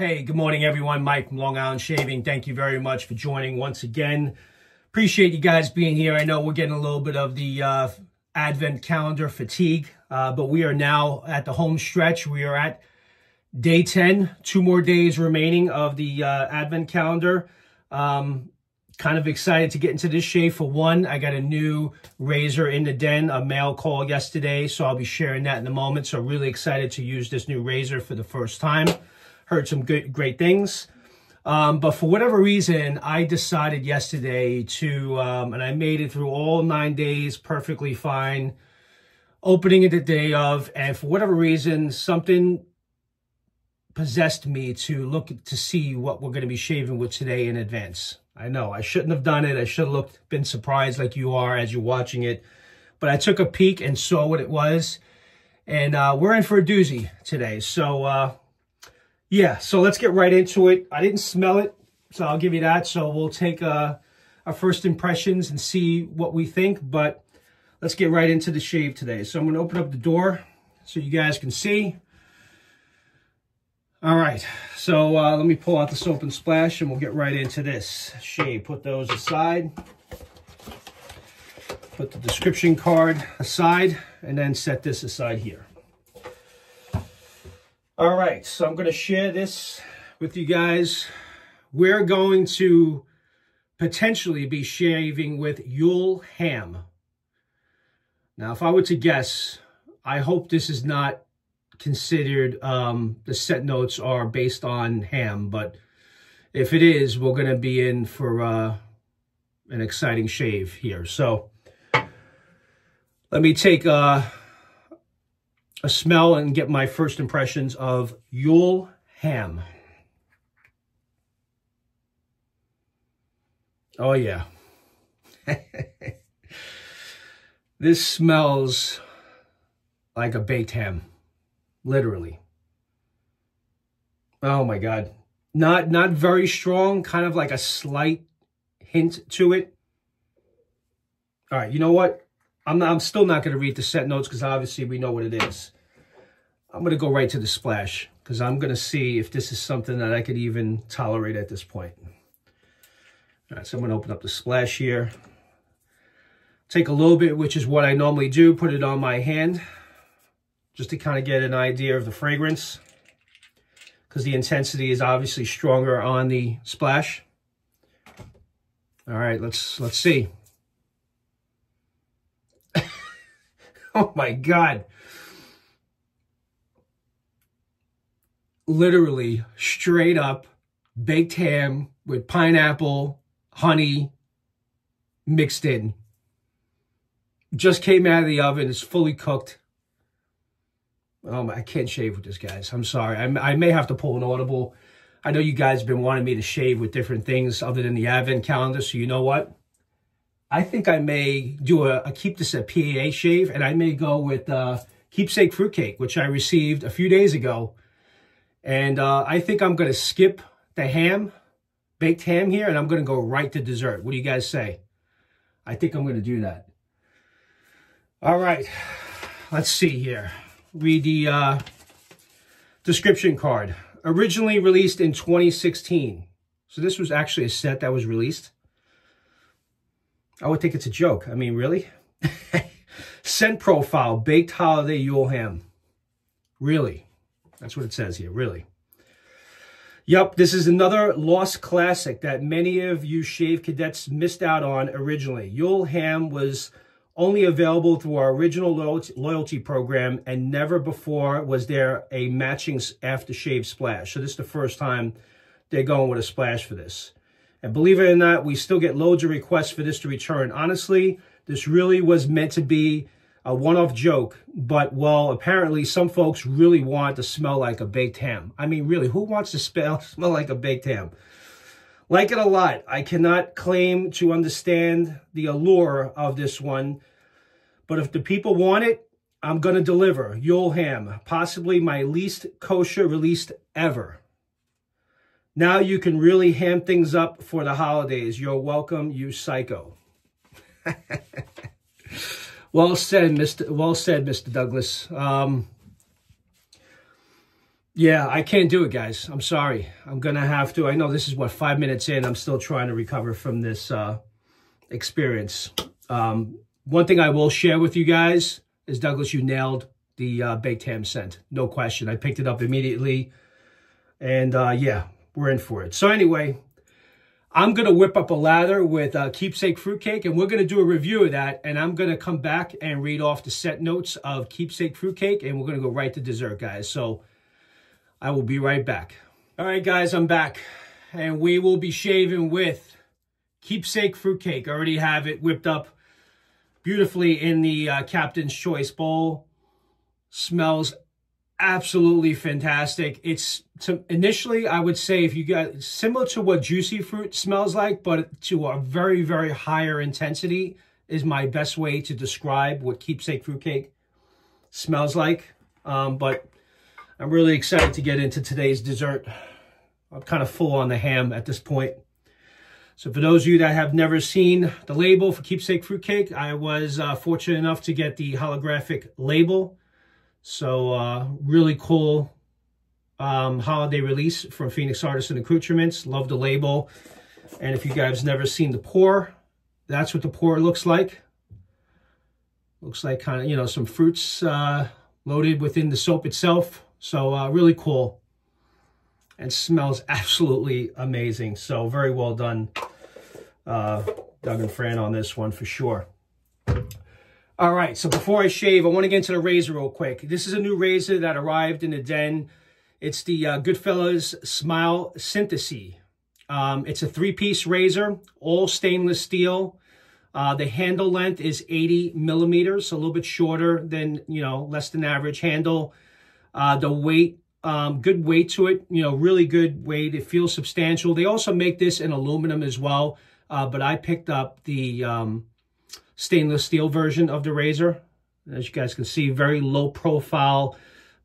Hey, good morning, everyone. Mike from Long Island Shaving. Thank you very much for joining once again. Appreciate you guys being here. I know we're getting a little bit of the uh, Advent calendar fatigue, uh, but we are now at the home stretch. We are at day 10, two more days remaining of the uh, Advent calendar. Um, kind of excited to get into this shave. For one, I got a new razor in the den, a mail call yesterday, so I'll be sharing that in a moment. So really excited to use this new razor for the first time. Heard some good, great things. Um, but for whatever reason, I decided yesterday to, um, and I made it through all nine days perfectly fine, opening it the day of, and for whatever reason, something possessed me to look to see what we're going to be shaving with today in advance. I know I shouldn't have done it. I should have looked, been surprised like you are as you're watching it. But I took a peek and saw what it was. And uh, we're in for a doozy today. So, uh, yeah, so let's get right into it. I didn't smell it, so I'll give you that. So we'll take uh, our first impressions and see what we think. But let's get right into the shave today. So I'm going to open up the door so you guys can see. All right, so uh, let me pull out the soap and splash and we'll get right into this shave. Put those aside. Put the description card aside and then set this aside here. All right, so I'm going to share this with you guys. We're going to potentially be shaving with Yule ham. Now, if I were to guess, I hope this is not considered um, the set notes are based on ham, but if it is, we're going to be in for uh, an exciting shave here. So let me take uh, a smell and get my first impressions of Yule ham. Oh, yeah. this smells like a baked ham. Literally. Oh my God. Not, not very strong, kind of like a slight hint to it. All right, you know what? I'm, I'm still not going to read the set notes because obviously we know what it is. I'm going to go right to the splash because I'm going to see if this is something that I could even tolerate at this point. All right, so I'm going to open up the splash here. Take a little bit, which is what I normally do, put it on my hand just to kind of get an idea of the fragrance because the intensity is obviously stronger on the splash. All right, let's let's see. Oh my God. Literally straight up baked ham with pineapple, honey mixed in. Just came out of the oven, it's fully cooked. Um, I can't shave with this, guys. I'm sorry. I, I may have to pull an audible. I know you guys have been wanting me to shave with different things other than the advent calendar. So you know what? I think I may do a, a keep this a PAA shave, and I may go with uh, keepsake fruitcake, which I received a few days ago. And uh, I think I'm going to skip the ham, baked ham here, and I'm going to go right to dessert. What do you guys say? I think I'm going to do that. All right, let's see here read the uh, description card. Originally released in 2016. So this was actually a set that was released. I would think it's a joke. I mean, really? Scent profile, baked holiday Yule ham. Really? That's what it says here, really. Yep, this is another lost classic that many of you shave cadets missed out on originally. Yule ham was only available through our original loyalty program and never before was there a matching aftershave splash. So this is the first time they're going with a splash for this. And believe it or not, we still get loads of requests for this to return. Honestly, this really was meant to be a one-off joke, but well, apparently some folks really want to smell like a baked ham. I mean, really, who wants to smell, smell like a baked ham? Like it a lot. I cannot claim to understand the allure of this one, but if the people want it, I'm going to deliver Yule Ham, possibly my least kosher released ever. Now you can really ham things up for the holidays. You're welcome, you psycho. well said, Mr. Well said, Mr. Douglas. Um, Yeah, I can't do it, guys. I'm sorry. I'm going to have to. I know this is, what, five minutes in. I'm still trying to recover from this uh, experience. Um, one thing I will share with you guys is, Douglas, you nailed the uh, baked ham scent. No question. I picked it up immediately. And, uh, yeah, we're in for it. So anyway, I'm going to whip up a lather with uh, Keepsake Fruitcake, and we're going to do a review of that. And I'm going to come back and read off the set notes of Keepsake Fruitcake, and we're going to go right to dessert, guys. So I will be right back. All right, guys, I'm back. And we will be shaving with Keepsake Fruitcake. I already have it whipped up beautifully in the uh, Captain's Choice bowl. Smells absolutely fantastic. It's to, initially, I would say if you got similar to what juicy fruit smells like, but to a very, very higher intensity is my best way to describe what keepsake fruitcake smells like. Um, but I'm really excited to get into today's dessert. I'm kind of full on the ham at this point. So for those of you that have never seen the label for Keepsake Fruitcake, I was uh, fortunate enough to get the holographic label. So uh, really cool um, holiday release from Phoenix Artisan Accoutrements. Love the label. And if you guys never seen the pour, that's what the pour looks like. Looks like kind of, you know, some fruits uh, loaded within the soap itself. So uh, really cool and smells absolutely amazing. So very well done, uh, Doug and Fran on this one for sure. All right, so before I shave, I want to get into the razor real quick. This is a new razor that arrived in the den. It's the uh, Goodfellas Smile Synthesis. Um, it's a three-piece razor, all stainless steel. Uh, the handle length is 80 millimeters, so a little bit shorter than, you know, less than average handle. Uh, the weight, um, good weight to it, you know, really good weight. It feels substantial. They also make this in aluminum as well, uh, but I picked up the um, stainless steel version of the razor. As you guys can see, very low profile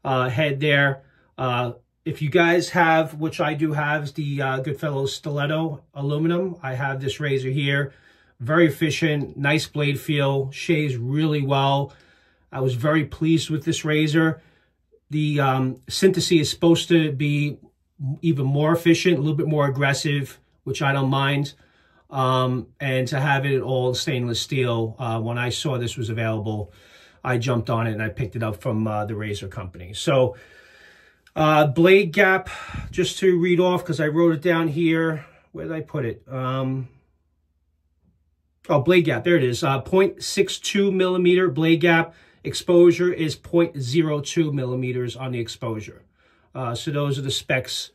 uh, head there. Uh, if you guys have, which I do have, is the uh, Goodfellas Stiletto aluminum. I have this razor here. Very efficient, nice blade feel, shaves really well. I was very pleased with this razor. The um, synthesis is supposed to be even more efficient, a little bit more aggressive, which I don't mind. Um, and to have it all stainless steel, uh, when I saw this was available, I jumped on it and I picked it up from uh, the Razor Company. So, uh, blade gap, just to read off, because I wrote it down here. Where did I put it? Um, oh, blade gap, there it is. Uh, 0.62 millimeter blade gap exposure is 0.02 millimeters on the exposure. Uh, so those are the specs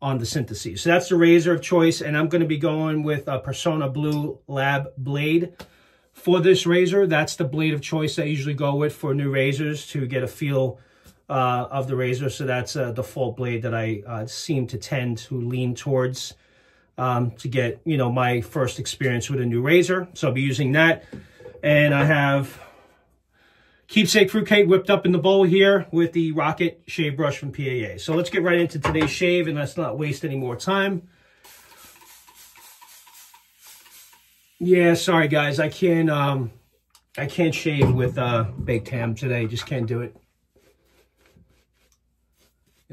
on the synthesis. So that's the razor of choice, and I'm going to be going with a Personna Blue Lab blade. For this razor, that's the blade of choice I usually go with for new razors to get a feel uh, of the razor. So that's a default blade that I uh, seem to tend to lean towards um, to get, you know, my first experience with a new razor. So I'll be using that. And I have Keepsake Fruitcake whipped up in the bowl here with the Rocket Shave Brush from PAA. So let's get right into today's shave and let's not waste any more time. Yeah, sorry guys, I can't um I can't shave with uh baked ham today. Just can't do it.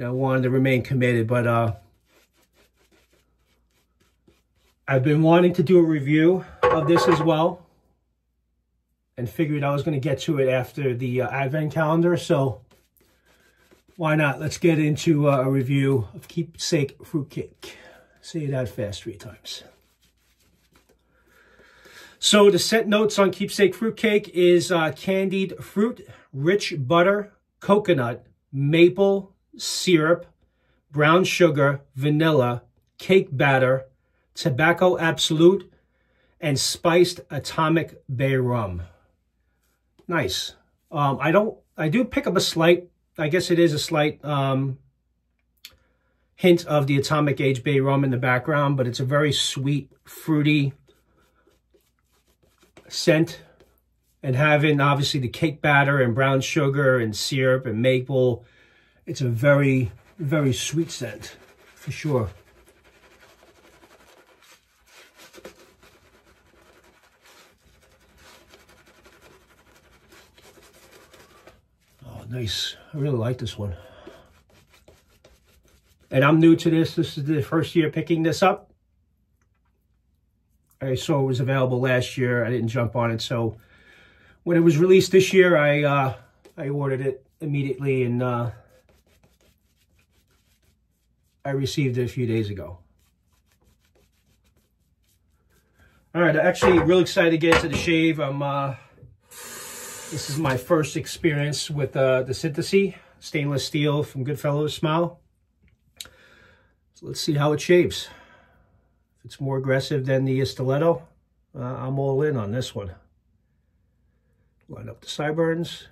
I wanted to remain committed, but uh I've been wanting to do a review of this as well and figured I was going to get to it after the uh, advent calendar. So why not? Let's get into uh, a review of Keepsake Fruitcake. Say that fast three times. So the set notes on Keepsake Fruitcake is uh, candied fruit, rich butter, coconut, maple, syrup, brown sugar, vanilla, cake batter, tobacco absolute, and spiced atomic bay rum. Nice. Um, I don't, I do pick up a slight, I guess it is a slight um, hint of the Atomic Age Bay rum in the background, but it's a very sweet, fruity scent. And having, obviously, the cake batter and brown sugar and syrup and maple, it's a very, very sweet scent, for sure. Nice. I really like this one. And I'm new to this. This is the first year picking this up. I saw it was available last year. I didn't jump on it. So when it was released this year, I uh, I ordered it immediately and uh, I received it a few days ago. All right, I'm actually really excited to get to the shave. I'm uh, this is my first experience with uh, the Synthes stainless steel from Goodfellas Smile. So let's see how it shapes. If it's more aggressive than the Stiletto, uh, I'm all in on this one. Line up the sideburns.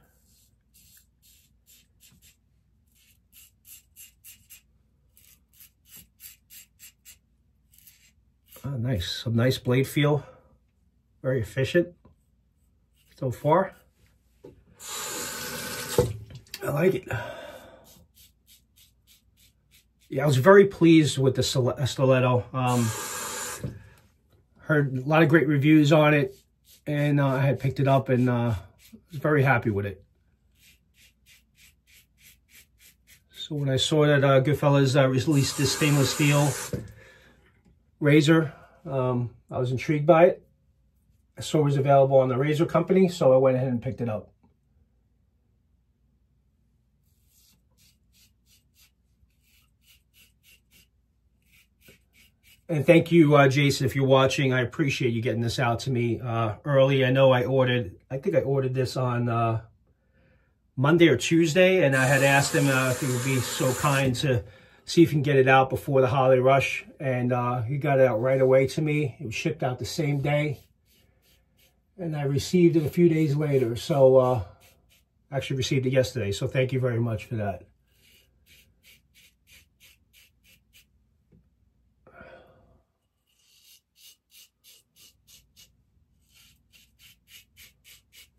Oh, nice. Some nice blade feel. Very efficient so far. I like it. Yeah, I was very pleased with the stiletto. Um, heard a lot of great reviews on it, and uh, I had picked it up and uh, was very happy with it. So when I saw that uh, Goodfellas uh, released this stainless steel razor, um, I was intrigued by it. I saw it was available on the Razor Company, so I went ahead and picked it up. And thank you, uh, Jason, if you're watching. I appreciate you getting this out to me uh, early. I know I ordered, I think I ordered this on uh, Monday or Tuesday, and I had asked him uh, if he would be so kind to see if he can get it out before the holiday rush. And uh, he got it out right away to me. It was shipped out the same day. And I received it a few days later. So, uh, actually received it yesterday. So thank you very much for that.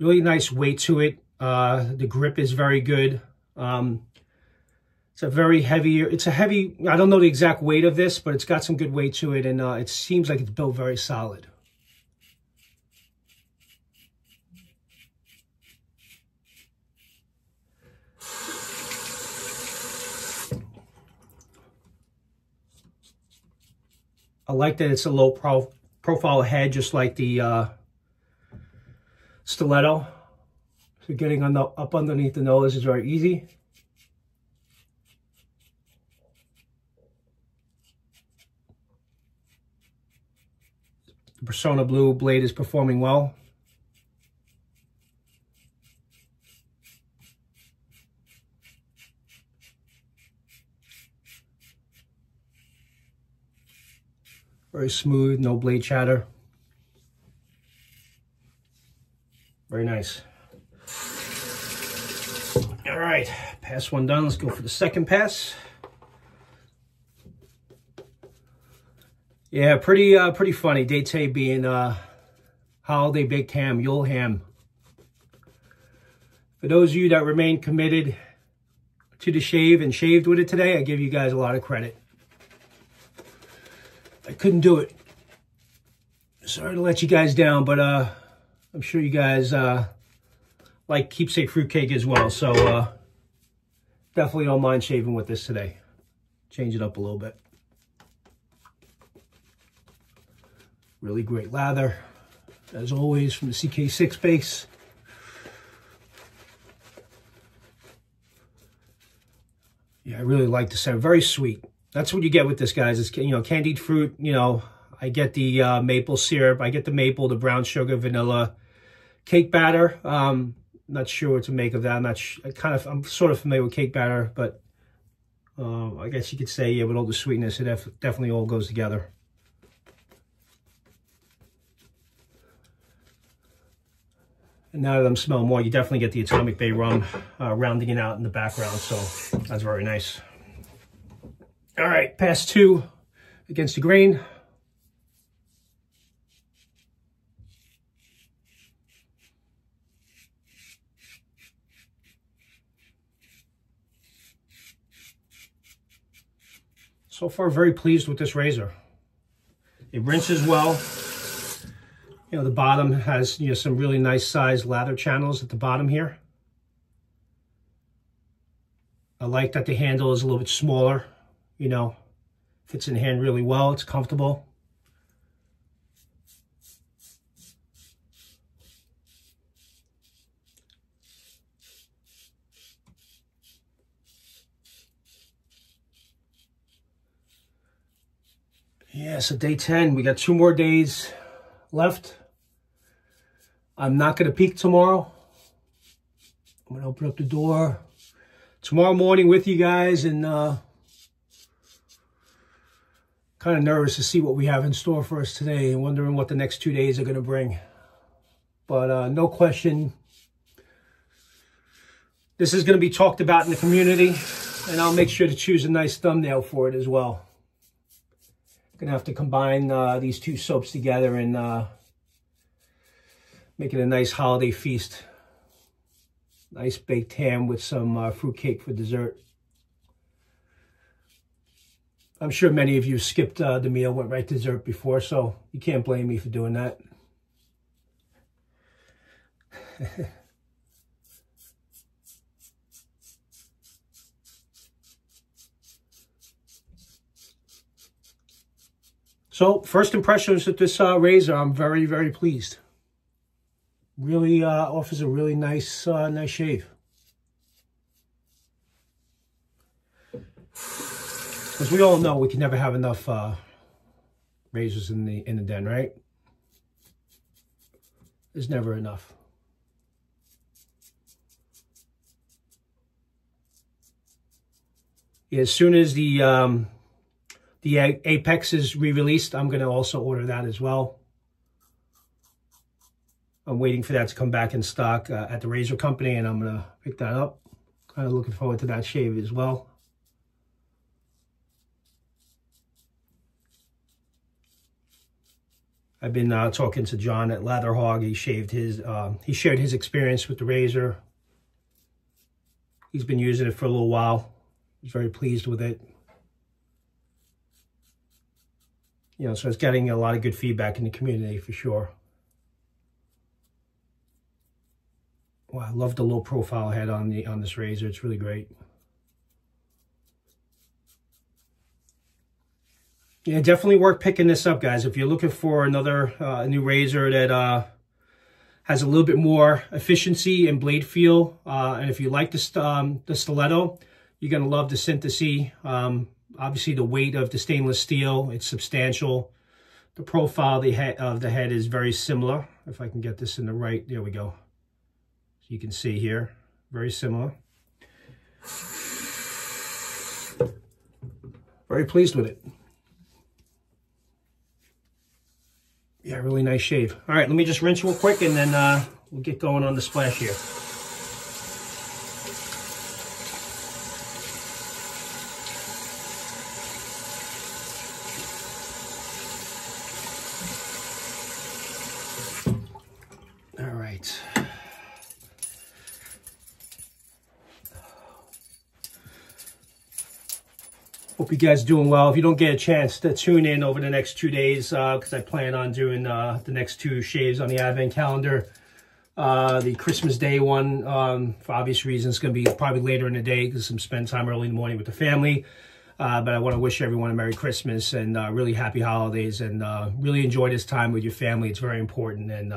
Really nice weight to it. Uh, the grip is very good. Um, it's a very heavy, it's a heavy, I don't know the exact weight of this, but it's got some good weight to it and uh, it seems like it's built very solid. I like that it's a low pro profile head, just like the uh, stiletto. So getting on the, up underneath the nose is very easy. The Personna Blue blade is performing well. Very smooth, no blade chatter. Very nice. All right, pass one done. Let's go for the second pass. Yeah, pretty uh, pretty funny. Date being uh, holiday baked ham, Yule ham. For those of you that remain committed to the shave and shaved with it today, I give you guys a lot of credit. I couldn't do it. Sorry to let you guys down, but uh, I'm sure you guys uh, like keepsake fruitcake as well. So uh, definitely don't mind shaving with this today. Change it up a little bit. Really great lather, as always, from the CK6 base. Yeah, I really like the scent. Very sweet. That's what you get with this, guys. It's, you know, candied fruit, you know, I get the uh, maple syrup. I get the maple, the brown sugar, vanilla, cake batter. Um, not sure what to make of that. I'm not I kind of, I'm sort of familiar with cake batter, but uh, I guess you could say, yeah, with all the sweetness, it def definitely all goes together. And now that I'm smelling more, you definitely get the Atomic Bay rum uh, rounding it out in the background. So that's very nice. All right, pass two against the grain. So far, very pleased with this razor. It rinses well. You know, the bottom has, you know, some really nice sized lather channels at the bottom here. I like that the handle is a little bit smaller. you know, fits in hand really well. It's comfortable. Yeah, so day 10, we got two more days left. I'm not going to peak tomorrow. I'm going to open up the door tomorrow morning with you guys and uh, kind of nervous to see what we have in store for us today and wondering what the next two days are going to bring. But uh, no question, this is going to be talked about in the community and I'll make sure to choose a nice thumbnail for it as well. Gonna have to combine uh, these two soaps together and uh, make it a nice holiday feast. Nice baked ham with some uh, fruit cake for dessert. I'm sure many of you skipped uh, the meal, went right to dessert before, so you can't blame me for doing that. So first impressions with this uh, razor, I'm very, very pleased. Really uh, offers a really nice, uh, nice shave. As we all know, we can never have enough uh, razors in the in the den, right? There's never enough. Yeah, as soon as the um, the Apex is re-released. I'm going to also order that as well. I'm waiting for that to come back in stock uh, at the Razor Company, and I'm going to pick that up. Kind of looking forward to that shave as well. I've been uh, talking to John at Latherhog. He shaved his, uh, he shared his experience with the razor. He's been using it for a little while. He's very pleased with it. You know, so it's getting a lot of good feedback in the community for sure. Well, I love the low profile head on the on this razor. It's really great. Yeah, definitely worth picking this up, guys. If you're looking for another uh, new razor that uh, has a little bit more efficiency and blade feel, uh, and if you like the, um, the stiletto, you're going to love the Synthes. Um, obviously the weight of the stainless steel, it's substantial. The profile of the head, is very similar. If I can get this in the right, there we go. So you can see here, very similar. Very pleased with it. Yeah, really nice shave. All right, let me just rinse real quick and then uh, we'll get going on the splash here. Hope you guys doing well. If you don't get a chance to tune in over the next two days, because uh, I plan on doing uh, the next two shaves on the Advent calendar. Uh, the Christmas Day one, um, for obvious reasons, going to be probably later in the day because I'm spending time early in the morning with the family. Uh, but I want to wish everyone a Merry Christmas and uh, really happy holidays and uh, really enjoy this time with your family. It's very important. And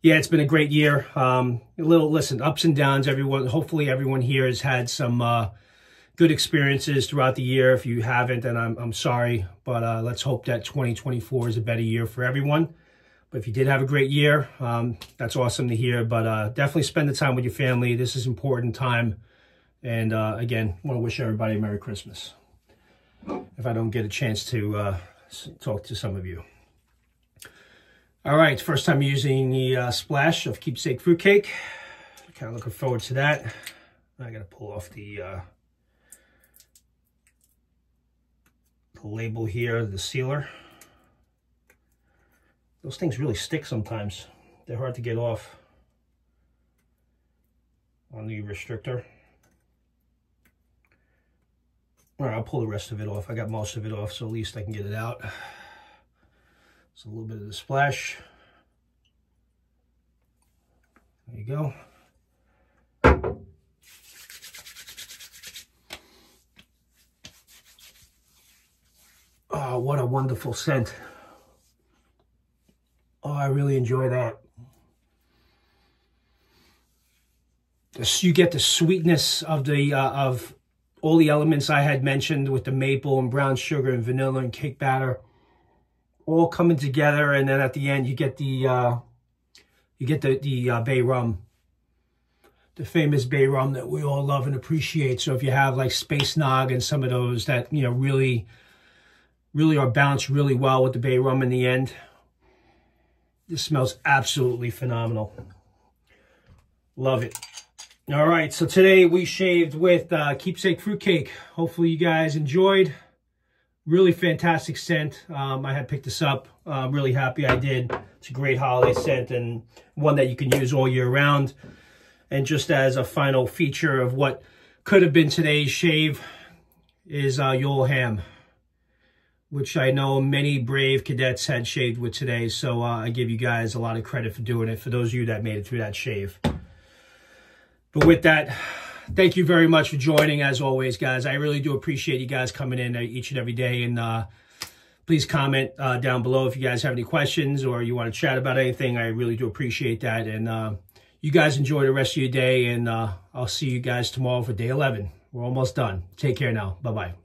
yeah, it's been a great year. Um, a little, listen, ups and downs. Everyone, hopefully everyone here has had some good experiences throughout the year. If you haven't, then I'm, I'm sorry. But uh, let's hope that 2024 is a better year for everyone. But if you did have a great year, um, that's awesome to hear. But uh, definitely spend the time with your family. This is important time. And uh, again, want to wish everybody a Merry Christmas. If I don't get a chance to uh, talk to some of you. All right, first time using the uh, splash of Keepsake Fruitcake. Kind of looking forward to that. I got to pull off the uh, the label here, the sealer. Those things really stick sometimes. They're hard to get off on the restrictor. All right, I'll pull the rest of it off. I got most of it off, so at least I can get it out. It's a little bit of the splash. There you go. Wow, what a wonderful scent. Oh, I really enjoy that. You get the sweetness of the uh, of all the elements I had mentioned with the maple and brown sugar and vanilla and cake batter all coming together. And then at the end, you get the uh, you get the, the uh, bay rum, the famous bay rum that we all love and appreciate. So if you have like Space Nog and some of those that, you know, really, really are balanced really well with the bay rum in the end, this smells absolutely phenomenal. Love it. All right, so today we shaved with uh, Keepsake Fruitcake. Hopefully you guys enjoyed. Really fantastic scent. Um, I had picked this up. Uh, really happy I did. It's a great holiday scent and one that you can use all year round. And just as a final feature of what could have been today's shave is uh, Yule Ham, which I know many brave cadets had shaved with today. So uh, I give you guys a lot of credit for doing it, for those of you that made it through that shave. But with that, thank you very much for joining as always, guys. I really do appreciate you guys coming in each and every day. And uh, please comment uh, down below if you guys have any questions or you want to chat about anything. I really do appreciate that. And uh, you guys enjoy the rest of your day. And uh, I'll see you guys tomorrow for day 11. We're almost done. Take care now. Bye-bye.